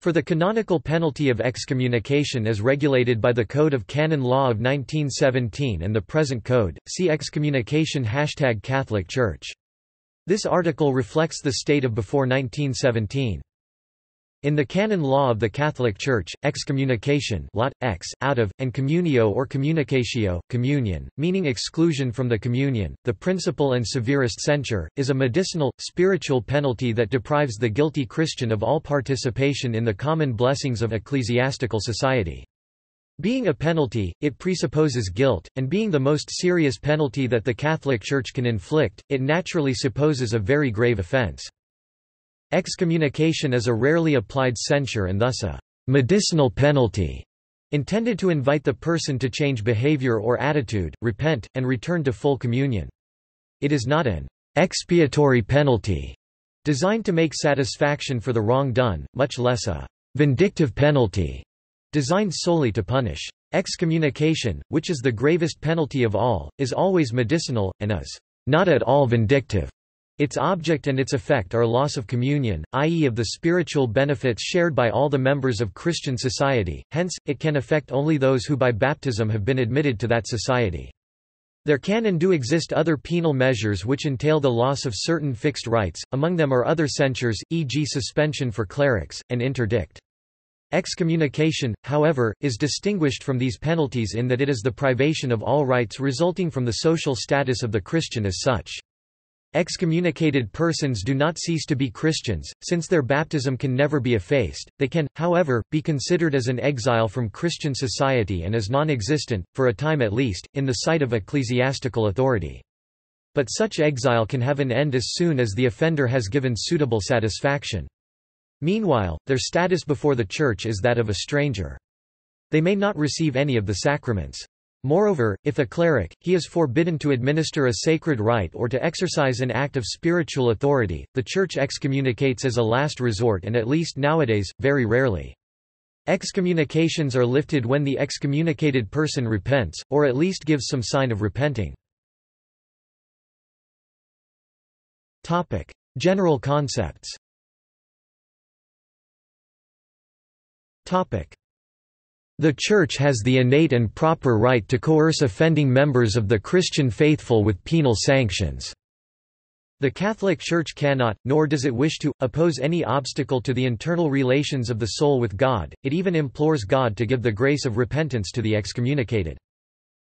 For the canonical penalty of excommunication as regulated by the Code of Canon Law of 1917 and the present code, see excommunication hashtag Catholic Church. This article reflects the state of before 1917. In the canon law of the Catholic Church, excommunication lot, ex, out of, and communio or communicatio communion, meaning exclusion from the communion, the principal and severest censure, is a medicinal, spiritual penalty that deprives the guilty Christian of all participation in the common blessings of ecclesiastical society. Being a penalty, it presupposes guilt, and being the most serious penalty that the Catholic Church can inflict, it naturally supposes a very grave offense. Excommunication is a rarely applied censure and thus a medicinal penalty intended to invite the person to change behavior or attitude, repent, and return to full communion. It is not an expiatory penalty designed to make satisfaction for the wrong done, much less a vindictive penalty designed solely to punish. Excommunication, which is the gravest penalty of all, is always medicinal, and is not at all vindictive. Its object and its effect are loss of communion, i.e. of the spiritual benefits shared by all the members of Christian society, hence, it can affect only those who by baptism have been admitted to that society. There can and do exist other penal measures which entail the loss of certain fixed rights, among them are other censures, e.g. suspension for clerics, and interdict. Excommunication, however, is distinguished from these penalties in that it is the privation of all rights resulting from the social status of the Christian as such. Excommunicated persons do not cease to be Christians, since their baptism can never be effaced. They can, however, be considered as an exile from Christian society and as non-existent, for a time at least, in the sight of ecclesiastical authority. But such exile can have an end as soon as the offender has given suitable satisfaction. Meanwhile, their status before the Church is that of a stranger. They may not receive any of the sacraments. Moreover, if a cleric, he is forbidden to administer a sacred rite or to exercise an act of spiritual authority, the Church excommunicates as a last resort and at least nowadays, very rarely. Excommunications are lifted when the excommunicated person repents, or at least gives some sign of repenting. General concepts the Church has the innate and proper right to coerce offending members of the Christian faithful with penal sanctions. The Catholic Church cannot, nor does it wish to, oppose any obstacle to the internal relations of the soul with God, it even implores God to give the grace of repentance to the excommunicated.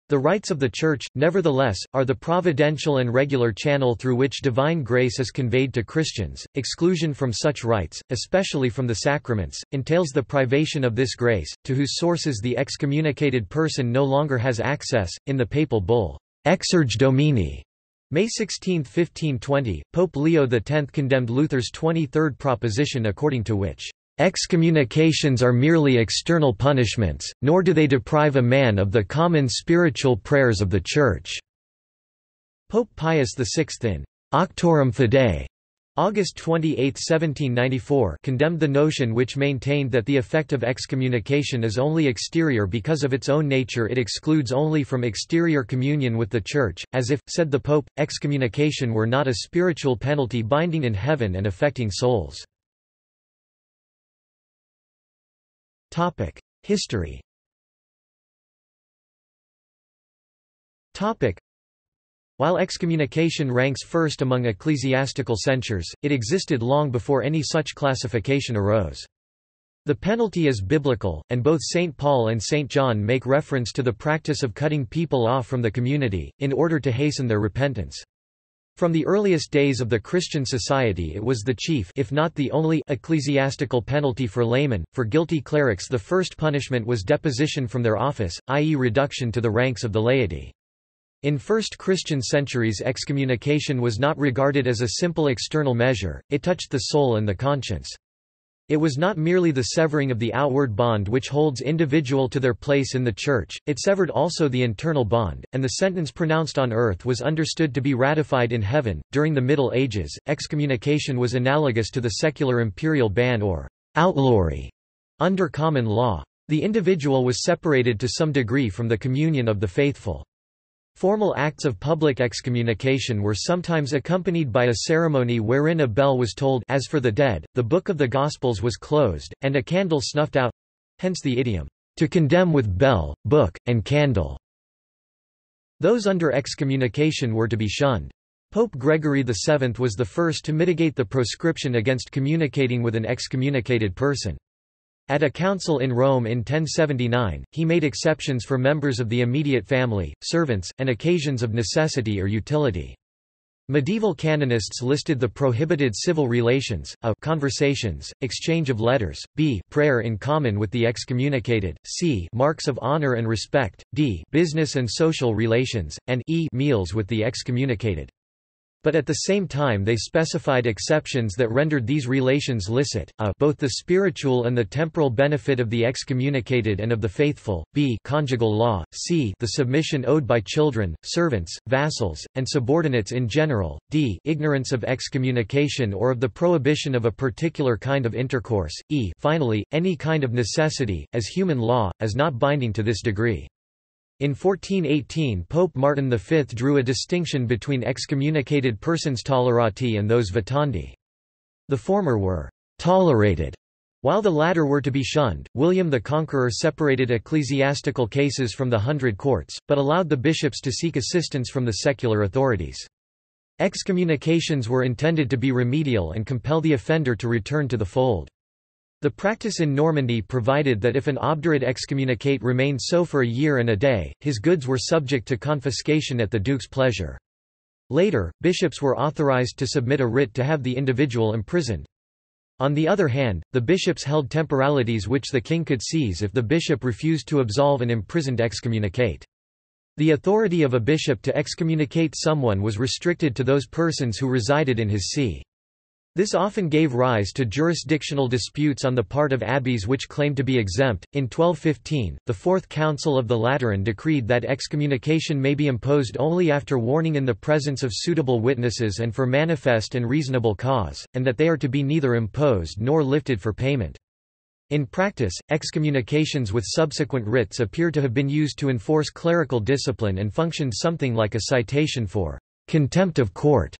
The rites of the Church, nevertheless, are the providential and regular channel through which divine grace is conveyed to Christians. Exclusion from such rites, especially from the sacraments, entails the privation of this grace, to whose sources the excommunicated person no longer has access. In the papal bull, Exsurge Domine, May 16, 1520, Pope Leo X condemned Luther's 23rd proposition according to which Excommunications are merely external punishments, nor do they deprive a man of the common spiritual prayers of the Church." Pope Pius VI in Auctorem Fidei August 28, 1794 condemned the notion which maintained that the effect of excommunication is only exterior because of its own nature it excludes only from exterior communion with the Church, as if, said the Pope, excommunication were not a spiritual penalty binding in heaven and affecting souls. History While excommunication ranks first among ecclesiastical censures, it existed long before any such classification arose. The penalty is biblical, and both St. Paul and St. John make reference to the practice of cutting people off from the community, in order to hasten their repentance. From the earliest days of the Christian society it was the chief if not the only ecclesiastical penalty for laymen, for guilty clerics the first punishment was deposition from their office, i.e. reduction to the ranks of the laity. In first Christian centuries excommunication was not regarded as a simple external measure, it touched the soul and the conscience. It was not merely the severing of the outward bond which holds individual to their place in the Church, it severed also the internal bond, and the sentence pronounced on earth was understood to be ratified in heaven. During the Middle Ages, excommunication was analogous to the secular imperial ban or outlawry under common law. The individual was separated to some degree from the communion of the faithful. Formal acts of public excommunication were sometimes accompanied by a ceremony wherein a bell was tolled as for the dead, the Book of the Gospels was closed, and a candle snuffed out—hence the idiom, to condemn with bell, book, and candle. Those under excommunication were to be shunned. Pope Gregory VII was the first to mitigate the proscription against communicating with an excommunicated person. At a council in Rome in 1079, he made exceptions for members of the immediate family, servants, and occasions of necessity or utility. Medieval canonists listed the prohibited civil relations, a conversations, exchange of letters, b prayer in common with the excommunicated, c marks of honor and respect, d business and social relations, and e meals with the excommunicated. But at the same time they specified exceptions that rendered these relations licit, a both the spiritual and the temporal benefit of the excommunicated and of the faithful, b conjugal law, c the submission owed by children, servants, vassals, and subordinates in general, d ignorance of excommunication or of the prohibition of a particular kind of intercourse, e finally, any kind of necessity, as human law, as not binding to this degree. In 1418 Pope Martin V drew a distinction between excommunicated persons tolerati and those vitandi. The former were «tolerated», while the latter were to be shunned. William the Conqueror separated ecclesiastical cases from the hundred courts, but allowed the bishops to seek assistance from the secular authorities. Excommunications were intended to be remedial and compel the offender to return to the fold. The practice in Normandy provided that if an obdurate excommunicate remained so for a year and a day, his goods were subject to confiscation at the duke's pleasure. Later, bishops were authorized to submit a writ to have the individual imprisoned. On the other hand, the bishops held temporalities which the king could seize if the bishop refused to absolve an imprisoned excommunicate. The authority of a bishop to excommunicate someone was restricted to those persons who resided in his see. This often gave rise to jurisdictional disputes on the part of abbeys which claimed to be exempt. In 1215, the Fourth Council of the Lateran decreed that excommunication may be imposed only after warning in the presence of suitable witnesses and for manifest and reasonable cause, and that they are to be neither imposed nor lifted for payment. In practice, excommunications with subsequent writs appear to have been used to enforce clerical discipline and functioned something like a citation for contempt of court.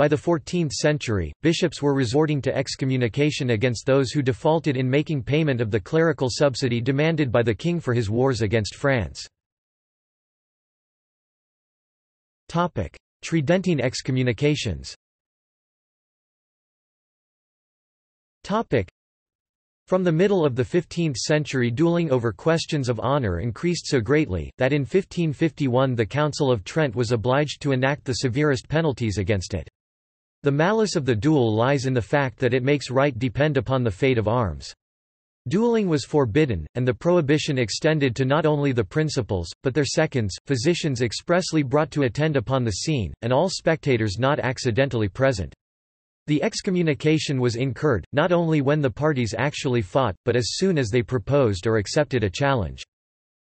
By the 14th century, bishops were resorting to excommunication against those who defaulted in making payment of the clerical subsidy demanded by the king for his wars against France. Tridentine excommunications from the middle of the 15th century dueling over questions of honour increased so greatly, that in 1551 the Council of Trent was obliged to enact the severest penalties against it. The malice of the duel lies in the fact that it makes right depend upon the fate of arms. Dueling was forbidden, and the prohibition extended to not only the principals, but their seconds, physicians expressly brought to attend upon the scene, and all spectators not accidentally present. The excommunication was incurred, not only when the parties actually fought, but as soon as they proposed or accepted a challenge.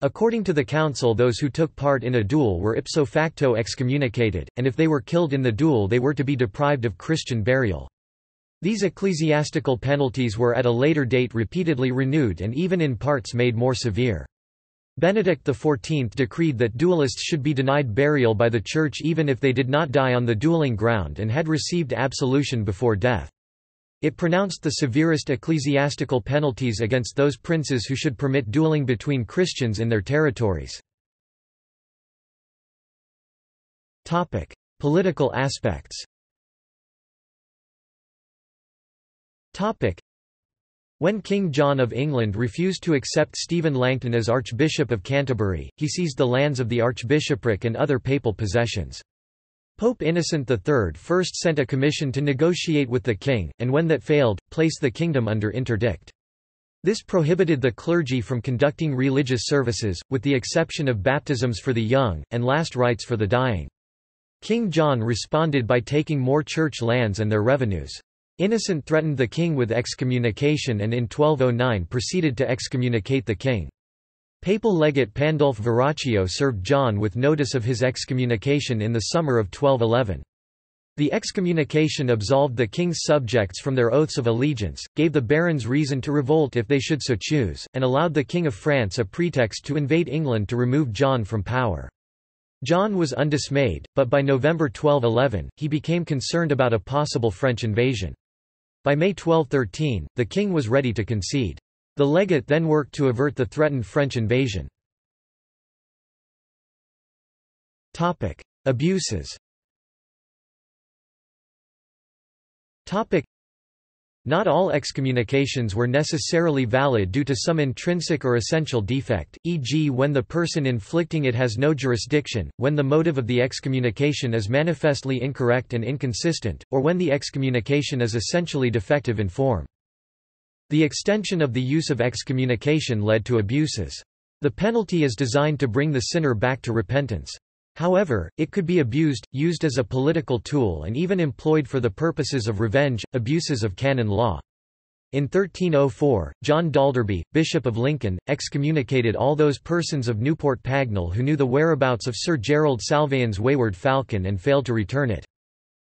According to the council those who took part in a duel were ipso facto excommunicated, and if they were killed in the duel they were to be deprived of Christian burial. These ecclesiastical penalties were at a later date repeatedly renewed and even in parts made more severe. Benedict XIV decreed that duelists should be denied burial by the Church even if they did not die on the dueling ground and had received absolution before death. It pronounced the severest ecclesiastical penalties against those princes who should permit dueling between Christians in their territories. Political aspects when King John of England refused to accept Stephen Langton as Archbishop of Canterbury, he seized the lands of the archbishopric and other papal possessions. Pope Innocent III first sent a commission to negotiate with the king, and when that failed, placed the kingdom under interdict. This prohibited the clergy from conducting religious services, with the exception of baptisms for the young, and last rites for the dying. King John responded by taking more church lands and their revenues. Innocent threatened the king with excommunication and in 1209 proceeded to excommunicate the king. Papal legate Pandulf Verraccio served John with notice of his excommunication in the summer of 1211. The excommunication absolved the king's subjects from their oaths of allegiance, gave the barons reason to revolt if they should so choose, and allowed the King of France a pretext to invade England to remove John from power. John was undismayed, but by November 1211, he became concerned about a possible French invasion. By May 1213, the king was ready to concede. The legate then worked to avert the threatened French invasion. Abuses not all excommunications were necessarily valid due to some intrinsic or essential defect, e.g. when the person inflicting it has no jurisdiction, when the motive of the excommunication is manifestly incorrect and inconsistent, or when the excommunication is essentially defective in form. The extension of the use of excommunication led to abuses. The penalty is designed to bring the sinner back to repentance. However, it could be abused, used as a political tool and even employed for the purposes of revenge, abuses of canon law. In 1304, John Dalderby, Bishop of Lincoln, excommunicated all those persons of Newport Pagnell who knew the whereabouts of Sir Gerald Salvaion's wayward falcon and failed to return it.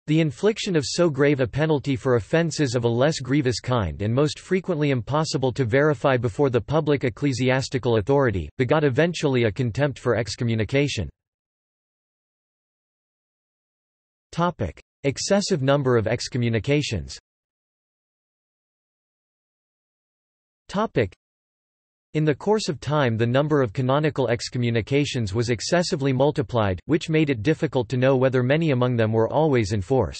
The infliction of so grave a penalty for offences of a less grievous kind and most frequently impossible to verify before the public ecclesiastical authority, begot eventually a contempt for excommunication. Excessive number of excommunications. In the course of time the number of canonical excommunications was excessively multiplied, which made it difficult to know whether many among them were always in force.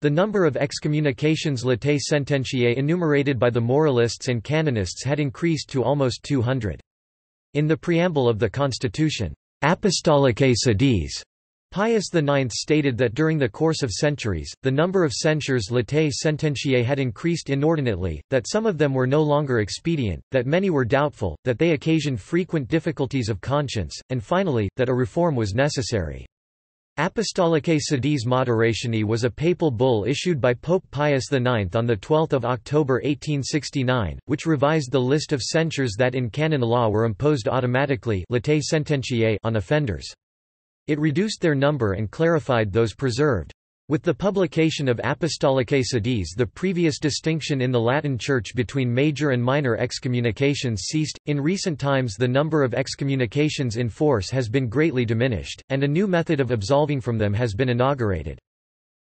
The number of excommunications latae sententiae enumerated by the moralists and canonists had increased to almost 200. In the preamble of the constitution, Apostolicae sedis Pius IX stated that during the course of centuries, the number of censures latae sententiae had increased inordinately, that some of them were no longer expedient, that many were doubtful, that they occasioned frequent difficulties of conscience, and finally, that a reform was necessary. Apostolicae sedis moderatione was a papal bull issued by Pope Pius IX on 12 October 1869, which revised the list of censures that in canon law were imposed automatically on offenders. It reduced their number and clarified those preserved. With the publication of Apostolicae Sedis the previous distinction in the Latin Church between major and minor excommunications ceased. In recent times the number of excommunications in force has been greatly diminished, and a new method of absolving from them has been inaugurated.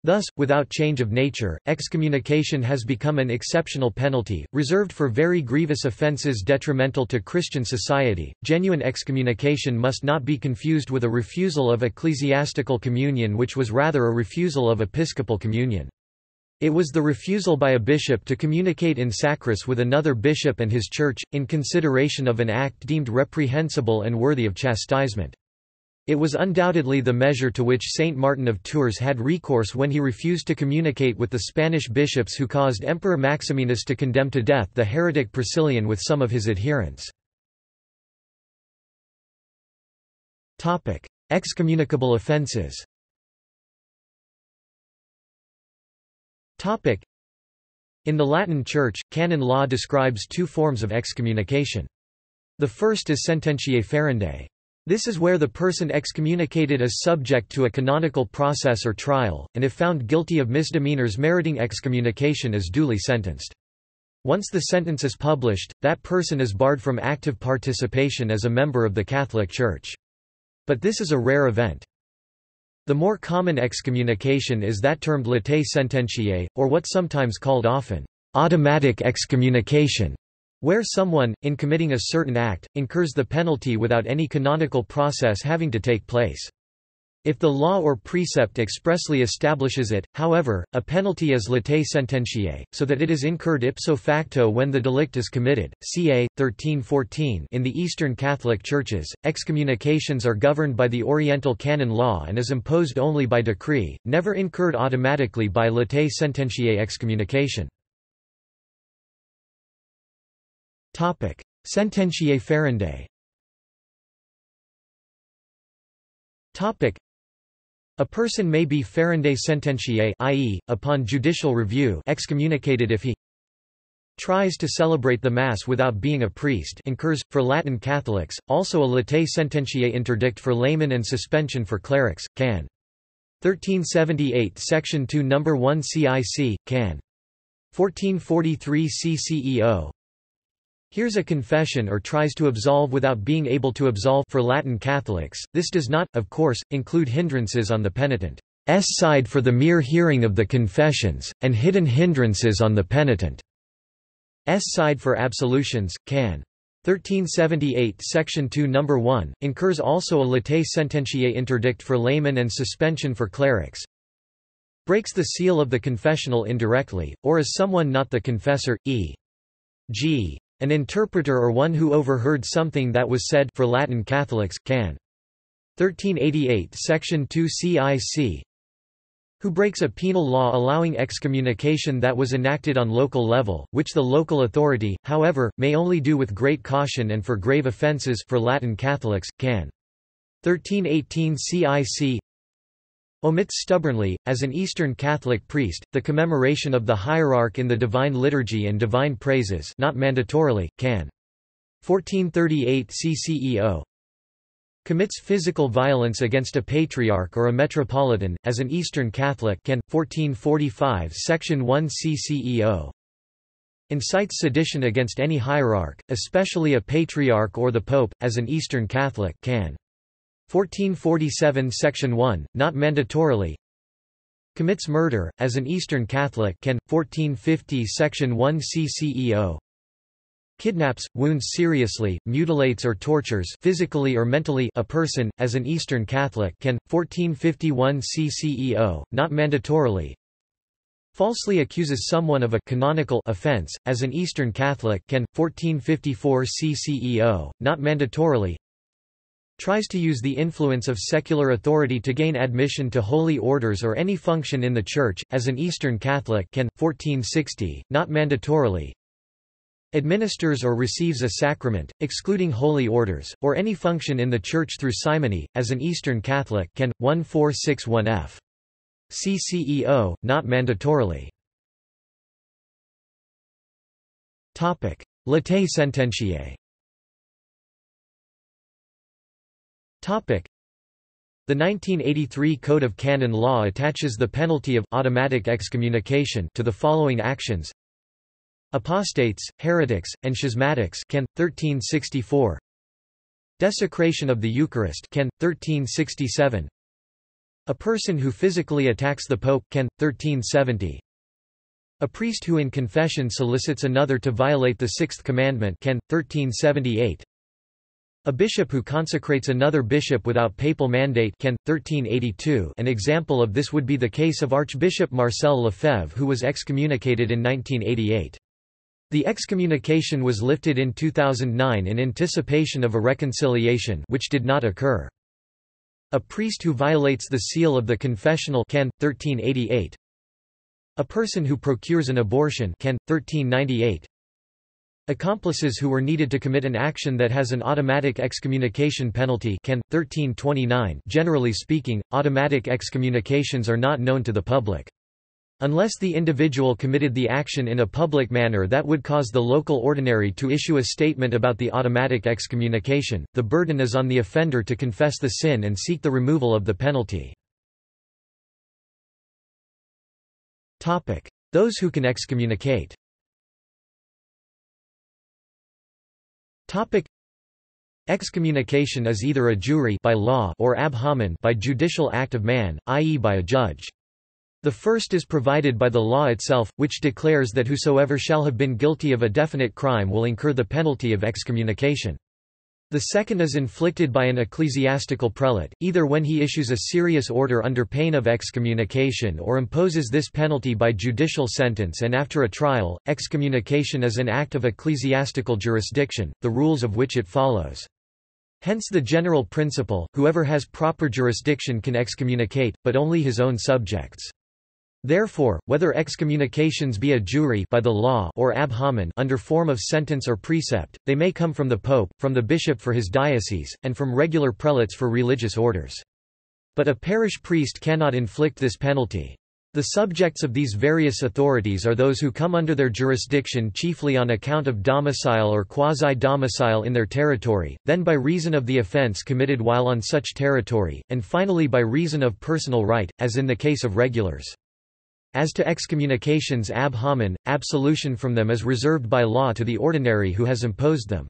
Thus, without change of nature, excommunication has become an exceptional penalty, reserved for very grievous offences detrimental to Christian society. Genuine excommunication must not be confused with a refusal of ecclesiastical communion, which was rather a refusal of episcopal communion. It was the refusal by a bishop to communicate in sacris with another bishop and his church, in consideration of an act deemed reprehensible and worthy of chastisement. It was undoubtedly the measure to which Saint Martin of Tours had recourse when he refused to communicate with the Spanish bishops who caused Emperor Maximinus to condemn to death the heretic Priscillian with some of his adherents. Excommunicable offences In the Latin Church, canon law describes two forms of excommunication. The first is sententiae ferendae. This is where the person excommunicated is subject to a canonical process or trial, and if found guilty of misdemeanors meriting excommunication is duly sentenced. Once the sentence is published, that person is barred from active participation as a member of the Catholic Church. But this is a rare event. The more common excommunication is that termed latae sententiae, or what's sometimes called often, automatic excommunication where someone, in committing a certain act, incurs the penalty without any canonical process having to take place. If the law or precept expressly establishes it, however, a penalty is latae sententiae, so that it is incurred ipso facto when the delict is committed. Ca. 1314 In the Eastern Catholic Churches, excommunications are governed by the Oriental canon law and is imposed only by decree, never incurred automatically by latae sententiae excommunication. Sententiae ferendae a person may be ferendae sententiae i.e., upon judicial review excommunicated if he tries to celebrate the Mass without being a priest incurs, for Latin Catholics, also a latae sententiae interdict for laymen and suspension for clerics, can. 1378 Section 2 No. 1 CIC, can. 1443 CCEO hears a confession or tries to absolve without being able to absolve for Latin Catholics, this does not, of course, include hindrances on the penitent's side for the mere hearing of the confessions, and hidden hindrances on the penitent's side for absolutions, can. 1378 Section 2 No. 1, incurs also a latae sententiae interdict for laymen and suspension for clerics, breaks the seal of the confessional indirectly, or as someone not the confessor, e.g. An interpreter or one who overheard something that was said for Latin Catholics, can. 1388 Section 2 CIC who breaks a penal law allowing excommunication that was enacted on local level, which the local authority, however, may only do with great caution and for grave offences for Latin Catholics, can. 1318 CIC omits stubbornly, as an Eastern Catholic priest, the commemoration of the hierarch in the Divine Liturgy and Divine Praises not mandatorily, can. 1438 CCEO commits physical violence against a patriarch or a metropolitan, as an Eastern Catholic can, 1445 Section 1 CCEO incites sedition against any hierarch, especially a patriarch or the pope, as an Eastern Catholic can. 1447 Section 1, not mandatorily commits murder, as an Eastern Catholic can, 1450 Section 1 CCEO kidnaps, wounds seriously, mutilates or tortures physically or mentally a person, as an Eastern Catholic can, 1451 CCEO, not mandatorily falsely accuses someone of a canonical offense, as an Eastern Catholic can, 1454 CCEO, not mandatorily tries to use the influence of secular authority to gain admission to holy orders or any function in the Church, as an Eastern Catholic can, 1460, not mandatorily, administers or receives a sacrament, excluding holy orders, or any function in the Church through simony, as an Eastern Catholic can, 1461 f. CCEO, not mandatorily. Latae sententiae The 1983 Code of Canon Law attaches the penalty of automatic excommunication to the following actions. Apostates, heretics, and schismatics can, 1364 Desecration of the Eucharist can, 1367 A person who physically attacks the Pope can, 1370 A priest who in confession solicits another to violate the Sixth Commandment can, 1378 a bishop who consecrates another bishop without papal mandate can, 1382 an example of this would be the case of Archbishop Marcel Lefebvre who was excommunicated in 1988. The excommunication was lifted in 2009 in anticipation of a reconciliation which did not occur. A priest who violates the seal of the confessional can, 1388. A person who procures an abortion can, 1398. Accomplices who were needed to commit an action that has an automatic excommunication penalty can, 1329 generally speaking, automatic excommunications are not known to the public. Unless the individual committed the action in a public manner that would cause the local ordinary to issue a statement about the automatic excommunication, the burden is on the offender to confess the sin and seek the removal of the penalty. Those who can excommunicate Topic Excommunication is either a jure by law or ab homine by judicial act of man, i.e. by a judge. The first is provided by the law itself, which declares that whosoever shall have been guilty of a definite crime will incur the penalty of excommunication. The second is inflicted by an ecclesiastical prelate, either when he issues a serious order under pain of excommunication or imposes this penalty by judicial sentence and after a trial. Excommunication is an act of ecclesiastical jurisdiction, the rules of which it follows. Hence the general principle, whoever has proper jurisdiction can excommunicate, but only his own subjects. Therefore, whether excommunications be a jure by the law or ab homine under form of sentence or precept, they may come from the pope, from the bishop for his diocese, and from regular prelates for religious orders. But a parish priest cannot inflict this penalty. The subjects of these various authorities are those who come under their jurisdiction chiefly on account of domicile or quasi-domicile in their territory, then by reason of the offence committed while on such territory, and finally by reason of personal right, as in the case of regulars. As to excommunications ab homine, absolution from them is reserved by law to the ordinary who has imposed them.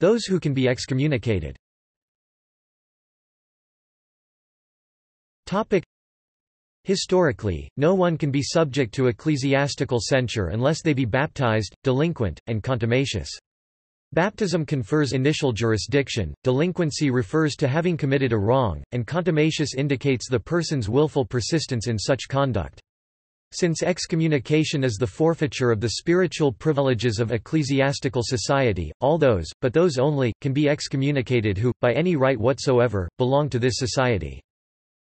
Those who can be excommunicated Historically, no one can be subject to ecclesiastical censure unless they be baptized, delinquent, and contumacious. Baptism confers initial jurisdiction, delinquency refers to having committed a wrong, and contumacious indicates the person's willful persistence in such conduct. Since excommunication is the forfeiture of the spiritual privileges of ecclesiastical society, all those, but those only, can be excommunicated who, by any right whatsoever, belong to this society.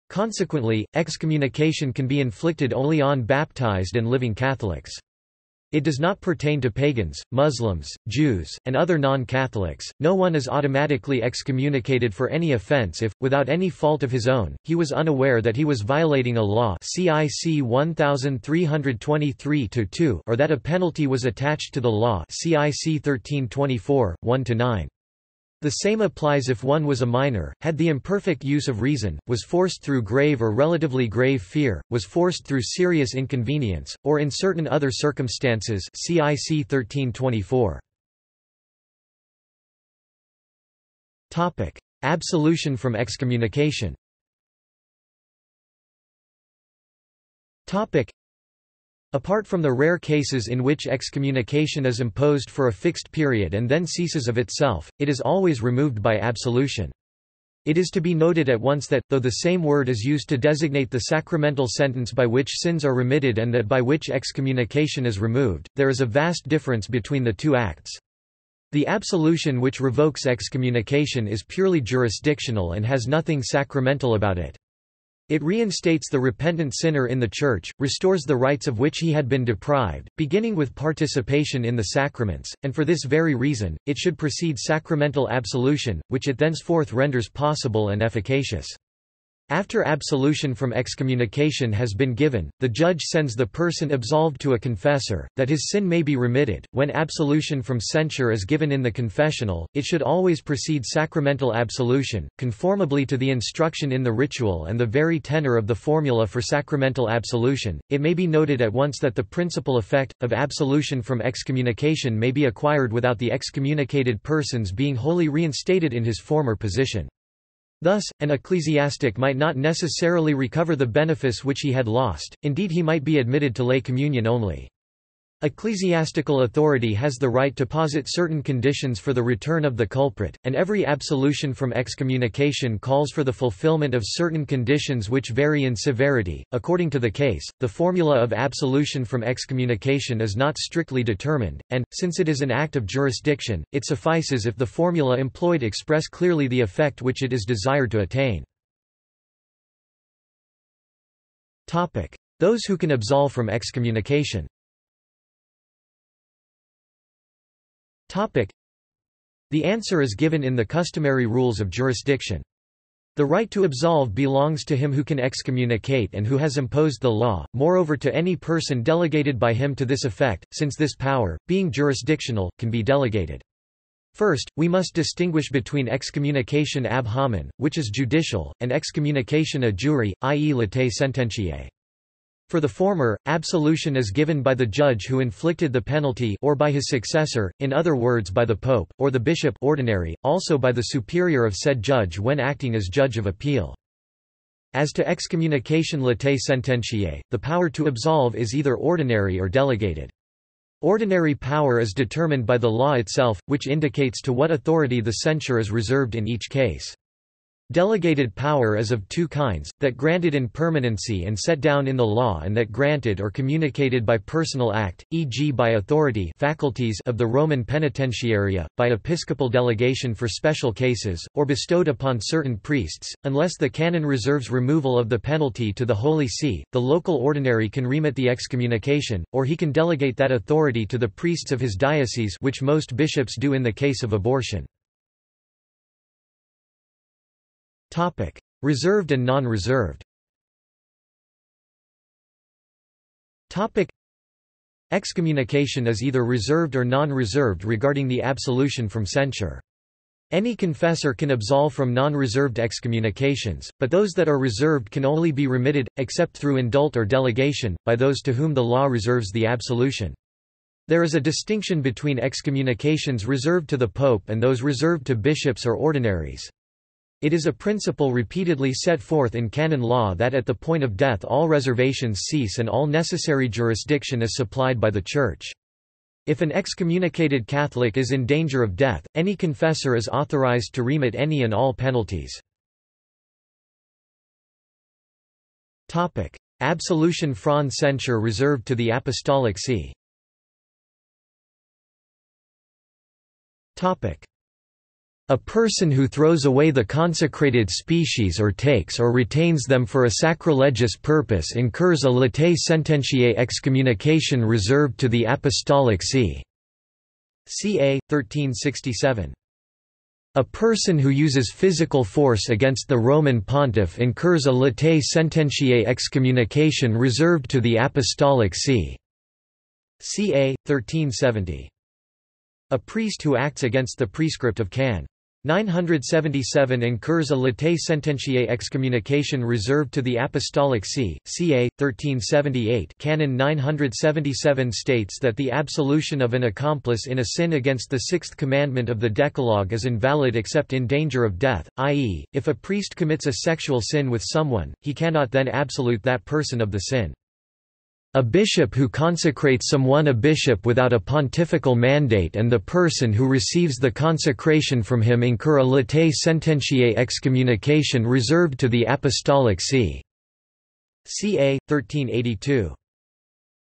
Consequently, excommunication can be inflicted only on baptized and living Catholics. It does not pertain to pagans, Muslims, Jews, and other non-Catholics. No one is automatically excommunicated for any offense if, without any fault of his own, he was unaware that he was violating a law CIC 1323-2 or that a penalty was attached to the law CIC 1324, 1-9. The same applies if one was a minor, had the imperfect use of reason, was forced through grave or relatively grave fear, was forced through serious inconvenience, or in certain other circumstances CIC 1324. Absolution from excommunication Apart from the rare cases in which excommunication is imposed for a fixed period and then ceases of itself, it is always removed by absolution. It is to be noted at once that, though the same word is used to designate the sacramental sentence by which sins are remitted and that by which excommunication is removed, there is a vast difference between the two acts. The absolution which revokes excommunication is purely jurisdictional and has nothing sacramental about it. It reinstates the repentant sinner in the Church, restores the rights of which he had been deprived, beginning with participation in the sacraments, and for this very reason, it should precede sacramental absolution, which it thenceforth renders possible and efficacious. After absolution from excommunication has been given, the judge sends the person absolved to a confessor, that his sin may be remitted. When absolution from censure is given in the confessional, it should always precede sacramental absolution, conformably to the instruction in the ritual and the very tenor of the formula for sacramental absolution. It may be noted at once that the principal effect, of absolution from excommunication may be acquired without the excommunicated person's being wholly reinstated in his former position. Thus, an ecclesiastic might not necessarily recover the benefice which he had lost, indeed he might be admitted to lay communion only. Ecclesiastical authority has the right to posit certain conditions for the return of the culprit, and every absolution from excommunication calls for the fulfillment of certain conditions which vary in severity. According to the case, the formula of absolution from excommunication is not strictly determined, and, since it is an act of jurisdiction, it suffices if the formula employed express clearly the effect which it is desired to attain. Those who can absolve from excommunication The answer is given in the customary rules of jurisdiction. The right to absolve belongs to him who can excommunicate and who has imposed the law, moreover to any person delegated by him to this effect, since this power, being jurisdictional, can be delegated. First, we must distinguish between excommunication ab homine, which is judicial, and excommunication a jure, i.e. latae sententiae. For the former, absolution is given by the judge who inflicted the penalty or by his successor, in other words by the pope, or the bishop ordinary, also by the superior of said judge when acting as judge of appeal. As to excommunication latae sententiae, the power to absolve is either ordinary or delegated. Ordinary power is determined by the law itself, which indicates to what authority the censure is reserved in each case. Delegated power is of two kinds, that granted in permanency and set down in the law and that granted or communicated by personal act, e.g. by authority faculties of the Roman penitentiaria, by episcopal delegation for special cases, or bestowed upon certain priests. Unless the canon reserves removal of the penalty to the Holy See, the local ordinary can remit the excommunication, or he can delegate that authority to the priests of his diocese which most bishops do in the case of abortion. Topic: Reserved and non-reserved. Topic: Excommunication is either reserved or non-reserved regarding the absolution from censure. Any confessor can absolve from non-reserved excommunications, but those that are reserved can only be remitted, except through indult or delegation, by those to whom the law reserves the absolution. There is a distinction between excommunications reserved to the pope and those reserved to bishops or ordinaries. It is a principle repeatedly set forth in canon law that at the point of death all reservations cease and all necessary jurisdiction is supplied by the Church. If an excommunicated Catholic is in danger of death, any confessor is authorized to remit any and all penalties. Absolution from censure reserved to the Apostolic See a person who throws away the consecrated species or takes or retains them for a sacrilegious purpose incurs a latae sententiae excommunication reserved to the Apostolic See. ca. 1367. A person who uses physical force against the Roman pontiff incurs a latae sententiae excommunication reserved to the Apostolic See. ca. 1370. A priest who acts against the prescript of can. 977 incurs a latae sententiae excommunication reserved to the Apostolic See, ca. 1378 Canon 977 states that the absolution of an accomplice in a sin against the sixth commandment of the Decalogue is invalid except in danger of death, i.e., if a priest commits a sexual sin with someone, he cannot then absolute that person of the sin. A bishop who consecrates someone a bishop without a pontifical mandate and the person who receives the consecration from him incur a latae sententiae excommunication reserved to the Apostolic See. ca. 1382.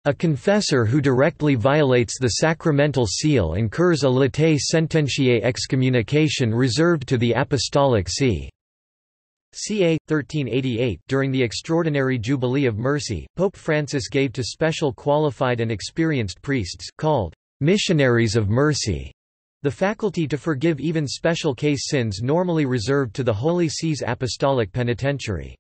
A confessor who directly violates the sacramental seal incurs a latae sententiae excommunication reserved to the Apostolic See. Ca. 1388 During the Extraordinary Jubilee of Mercy, Pope Francis gave to special qualified and experienced priests, called missionaries of mercy, the faculty to forgive even special case sins normally reserved to the Holy See's Apostolic Penitentiary.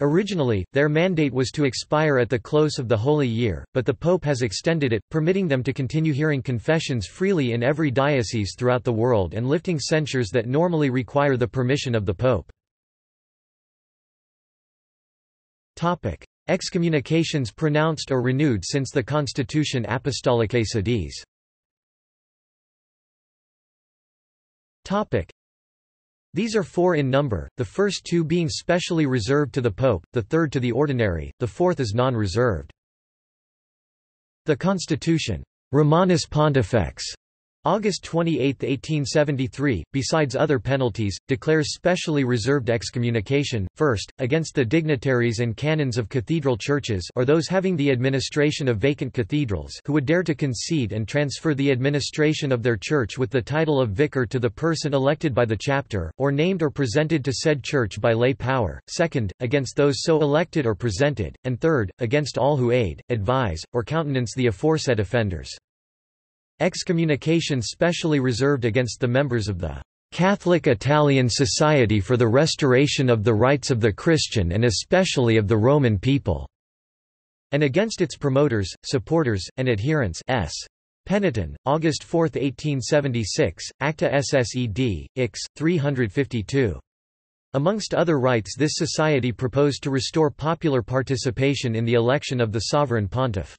Originally, their mandate was to expire at the close of the Holy Year, but the Pope has extended it, permitting them to continue hearing confessions freely in every diocese throughout the world and lifting censures that normally require the permission of the Pope. Excommunications pronounced or renewed since the Constitution Apostolicae Sedis. These are four in number, the first two being specially reserved to the Pope, the third to the ordinary, the fourth is non-reserved. The Constitution. Romanus Pontifex August 28, 1873, besides other penalties, declares specially reserved excommunication, first, against the dignitaries and canons of cathedral churches or those having the administration of vacant cathedrals who would dare to concede and transfer the administration of their church with the title of vicar to the person elected by the chapter, or named or presented to said church by lay power, second, against those so elected or presented, and third, against all who aid, advise, or countenance the aforesaid offenders. Excommunication specially reserved against the members of the Catholic Italian Society for the Restoration of the Rights of the Christian and especially of the Roman people, and against its promoters, supporters, and adherents s. Peniton, August 4, 1876, Acta Ssed, Ix. 352. Amongst other rights this society proposed to restore popular participation in the election of the sovereign pontiff.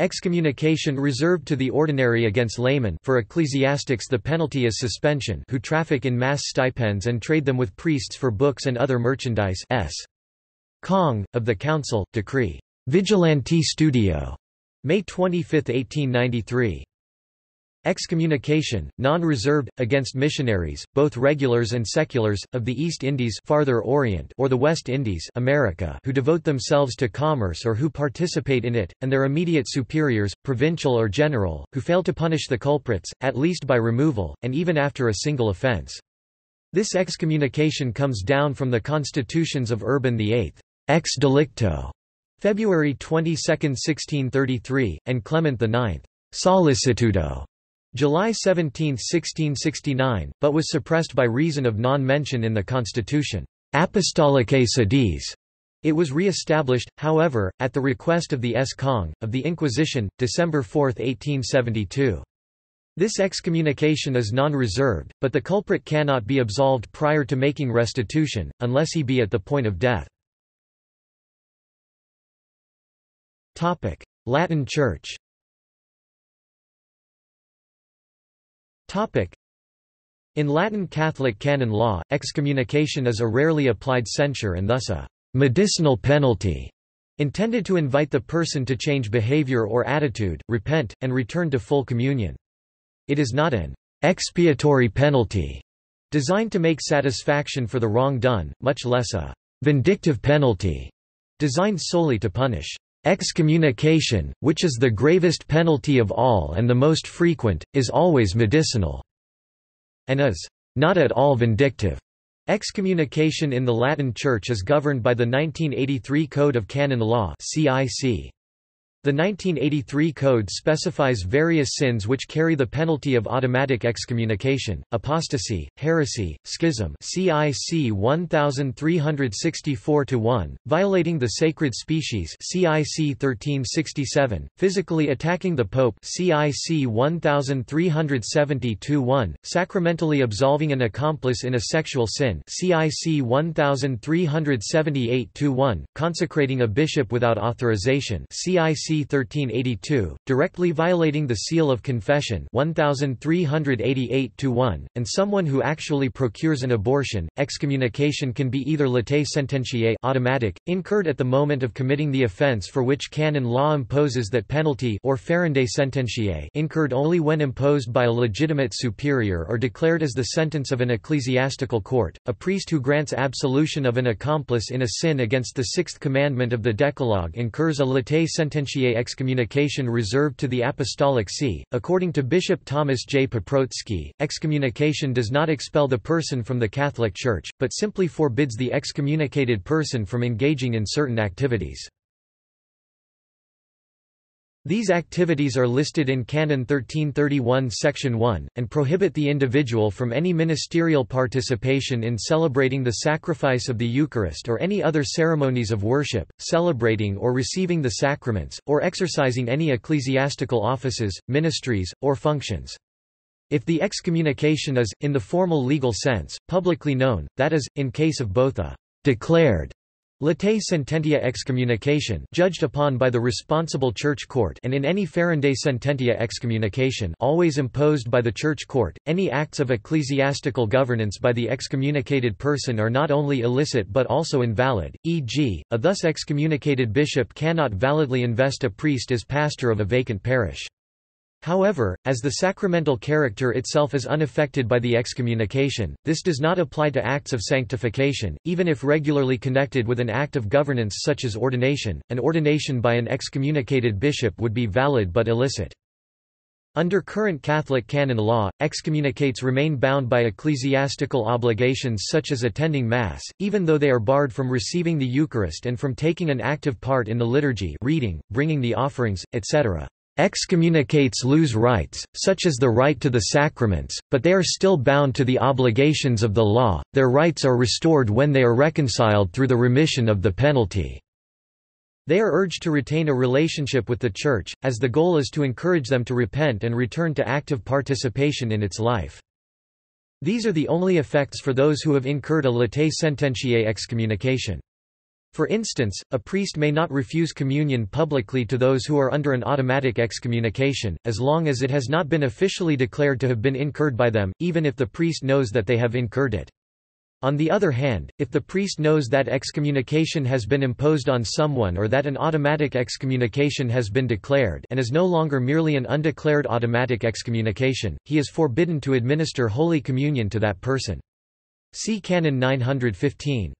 Excommunication reserved to the ordinary against laymen for ecclesiastics the penalty is suspension who traffic in mass stipends and trade them with priests for books and other merchandise s. Kong, of the Council, Decree. Vigilanti Studio. May 25, 1893. Excommunication, non-reserved, against missionaries, both regulars and seculars, of the East Indies farther Orient or the West Indies America who devote themselves to commerce or who participate in it, and their immediate superiors, provincial or general, who fail to punish the culprits, at least by removal, and even after a single offence. This excommunication comes down from the constitutions of Urban VIII, ex delicto, February 22, 1633, and Clement IX, solicitudo, July 17, 1669, but was suppressed by reason of non-mention in the constitution. Apostolicae sedis. It was re-established, however, at the request of the S. Kong, of the Inquisition, December 4, 1872. This excommunication is non-reserved, but the culprit cannot be absolved prior to making restitution, unless he be at the point of death. Latin Church In Latin Catholic canon law, excommunication is a rarely applied censure and thus a medicinal penalty intended to invite the person to change behavior or attitude, repent, and return to full communion. It is not an expiatory penalty designed to make satisfaction for the wrong done, much less a vindictive penalty designed solely to punish. Excommunication, which is the gravest penalty of all and the most frequent, is always medicinal, and is not at all vindictive. Excommunication in the Latin Church is governed by the 1983 Code of Canon Law CIC. The 1983 Code specifies various sins which carry the penalty of automatic excommunication, apostasy, heresy, schism CIC 1364-1, violating the sacred species CIC 1367, physically attacking the Pope CIC 1370-1, sacramentally absolving an accomplice in a sexual sin CIC 1378-1, consecrating a bishop without authorization CIC 1382, directly violating the seal of confession 1388-1, and someone who actually procures an abortion. Excommunication can be either latae sententiae automatic, incurred at the moment of committing the offense for which canon law imposes that penalty or ferendae sententiae incurred only when imposed by a legitimate superior or declared as the sentence of an ecclesiastical court. A priest who grants absolution of an accomplice in a sin against the sixth commandment of the Decalogue incurs a latae sententiae excommunication reserved to the Apostolic See. According to Bishop Thomas J. Paprocki, excommunication does not expel the person from the Catholic Church, but simply forbids the excommunicated person from engaging in certain activities. These activities are listed in Canon 1331 Section 1, and prohibit the individual from any ministerial participation in celebrating the sacrifice of the Eucharist or any other ceremonies of worship, celebrating or receiving the sacraments, or exercising any ecclesiastical offices, ministries, or functions. If the excommunication is, in the formal legal sense, publicly known, that is, in case of both a declared Latae sententia excommunication judged upon by the responsible church court and in any ferendae sententia excommunication always imposed by the church court, any acts of ecclesiastical governance by the excommunicated person are not only illicit but also invalid, e.g., a thus excommunicated bishop cannot validly invest a priest as pastor of a vacant parish. However, as the sacramental character itself is unaffected by the excommunication, this does not apply to acts of sanctification, even if regularly connected with an act of governance such as ordination. An ordination by an excommunicated bishop would be valid but illicit. Under current Catholic canon law, excommunicates remain bound by ecclesiastical obligations such as attending Mass, even though they are barred from receiving the Eucharist and from taking an active part in the liturgy reading, bringing the offerings, etc. Excommunicates lose rights, such as the right to the sacraments, but they are still bound to the obligations of the law, their rights are restored when they are reconciled through the remission of the penalty. They are urged to retain a relationship with the Church, as the goal is to encourage them to repent and return to active participation in its life. These are the only effects for those who have incurred a latae sententiae excommunication. For instance, a priest may not refuse communion publicly to those who are under an automatic excommunication, as long as it has not been officially declared to have been incurred by them, even if the priest knows that they have incurred it. On the other hand, if the priest knows that excommunication has been imposed on someone or that an automatic excommunication has been declared and is no longer merely an undeclared automatic excommunication, he is forbidden to administer Holy Communion to that person. See Canon 915.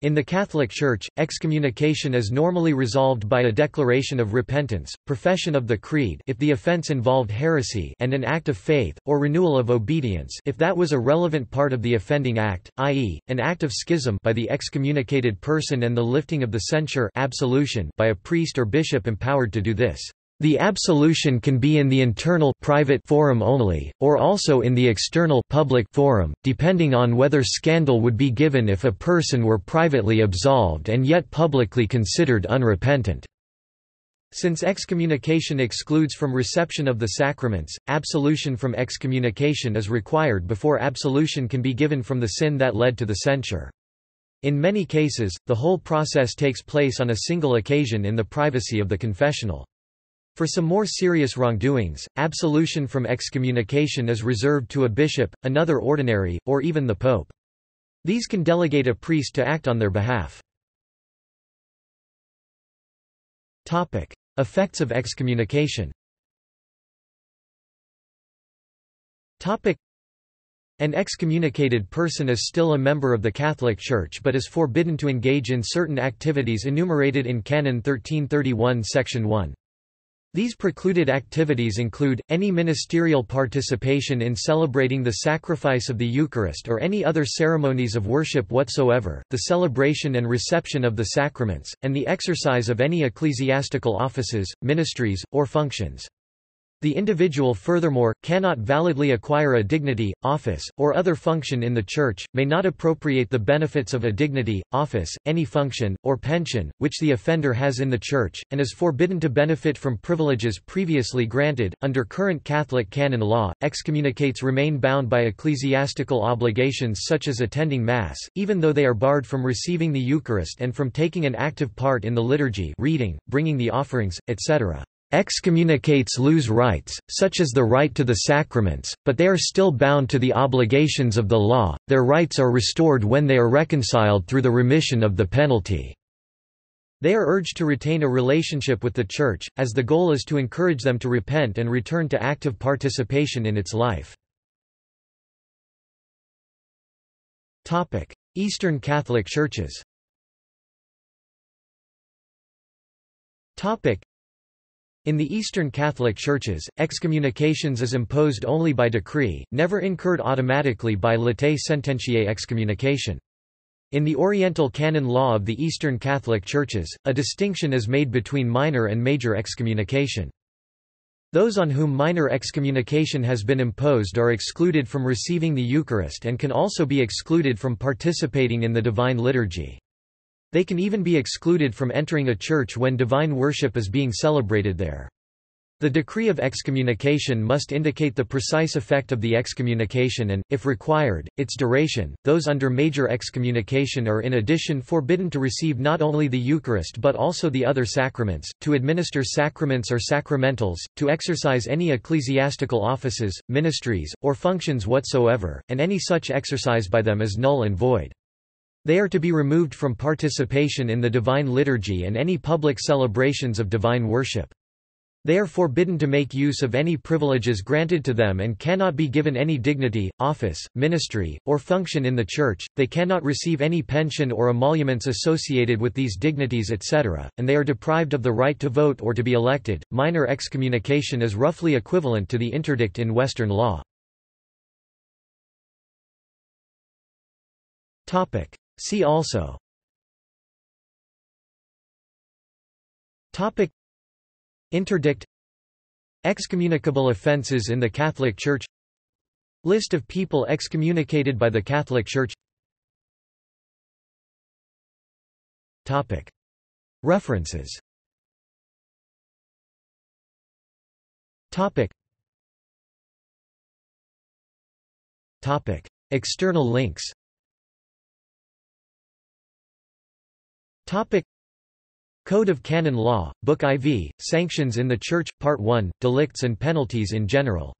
In the Catholic Church, excommunication is normally resolved by a declaration of repentance, profession of the creed if the offense involved heresy and an act of faith, or renewal of obedience if that was a relevant part of the offending act, i.e., an act of schism by the excommunicated person and the lifting of the censure absolution by a priest or bishop empowered to do this. The absolution can be in the internal private forum only, or also in the external public forum, depending on whether scandal would be given if a person were privately absolved and yet publicly considered unrepentant. Since excommunication excludes from reception of the sacraments, absolution from excommunication is required before absolution can be given from the sin that led to the censure. In many cases, the whole process takes place on a single occasion in the privacy of the confessional. For some more serious wrongdoings, absolution from excommunication is reserved to a bishop, another ordinary, or even the pope. These can delegate a priest to act on their behalf. Topic: Effects of excommunication. Topic: An excommunicated person is still a member of the Catholic Church but is forbidden to engage in certain activities enumerated in Canon 1331 section 1. These precluded activities include, any ministerial participation in celebrating the sacrifice of the Eucharist or any other ceremonies of worship whatsoever, the celebration and reception of the sacraments, and the exercise of any ecclesiastical offices, ministries, or functions. The individual furthermore, cannot validly acquire a dignity, office, or other function in the Church, may not appropriate the benefits of a dignity, office, any function, or pension, which the offender has in the Church, and is forbidden to benefit from privileges previously granted. Under current Catholic canon law, excommunicates remain bound by ecclesiastical obligations such as attending Mass, even though they are barred from receiving the Eucharist and from taking an active part in the liturgy reading, bringing the offerings, etc. Excommunicates lose rights, such as the right to the sacraments, but they are still bound to the obligations of the law, their rights are restored when they are reconciled through the remission of the penalty. They are urged to retain a relationship with the Church, as the goal is to encourage them to repent and return to active participation in its life. Eastern Catholic Churches in the Eastern Catholic Churches, excommunications is imposed only by decree, never incurred automatically by latae sententiae excommunication. In the Oriental canon law of the Eastern Catholic Churches, a distinction is made between minor and major excommunication. Those on whom minor excommunication has been imposed are excluded from receiving the Eucharist and can also be excluded from participating in the Divine Liturgy. They can even be excluded from entering a church when divine worship is being celebrated there. The decree of excommunication must indicate the precise effect of the excommunication and, if required, its duration. Those under major excommunication are in addition forbidden to receive not only the Eucharist but also the other sacraments, to administer sacraments or sacramentals, to exercise any ecclesiastical offices, ministries, or functions whatsoever, and any such exercise by them is null and void. They are to be removed from participation in the Divine Liturgy and any public celebrations of divine worship. They are forbidden to make use of any privileges granted to them and cannot be given any dignity, office, ministry, or function in the Church, they cannot receive any pension or emoluments associated with these dignities etc., and they are deprived of the right to vote or to be elected. Minor excommunication is roughly equivalent to the interdict in Western law. See also. Topic. Interdict. Excommunicable offences in the Catholic Church. List of people excommunicated by the Catholic Church. Topic. References. Topic. Topic. External links Topic. Code of Canon Law, Book IV, Sanctions in the Church, Part 1, Delicts and Penalties in General